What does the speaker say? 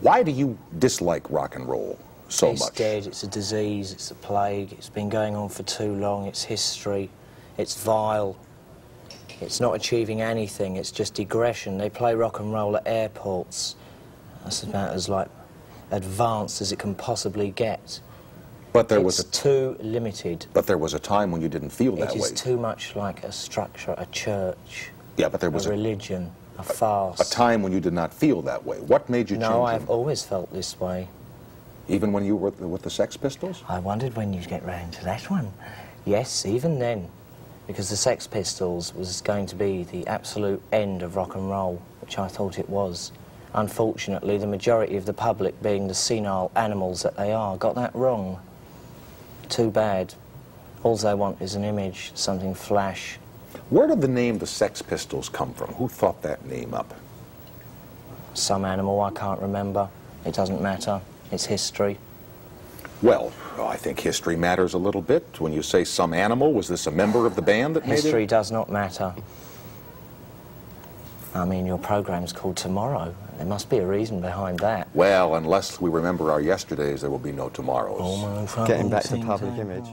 Why do you dislike rock and roll so it's much? It's dead, it's a disease, it's a plague, it's been going on for too long, it's history, it's vile, it's not achieving anything, it's just digression. They play rock and roll at airports. That's about as like advanced as it can possibly get. But there it's was a too limited. but there was a time when you didn't feel that way. It is way. too much like a structure, a church, yeah, but there a was a, religion, a farce. a time when you did not feel that way. What made you change? no, I've always felt this way. even when you were with the, with the Sex Pistols? I wondered when you'd get round to that one. Yes, even then, because the Sex Pistols was going to be the absolute end of rock and roll, which I thought it was. Unfortunately, the majority of the public, being the senile animals that they are, got that wrong. Too bad. All they want is an image, something flash. Where did the name the Sex Pistols come from? Who thought that name up? Some animal I can't remember. It doesn't matter. It's history. Well, I think history matters a little bit. When you say some animal, was this a member of the band that made History it? does not matter. I mean, your program's called Tomorrow. There must be a reason behind that. Well, unless we remember our yesterdays, there will be no tomorrows. Oh, Getting back to public time. image.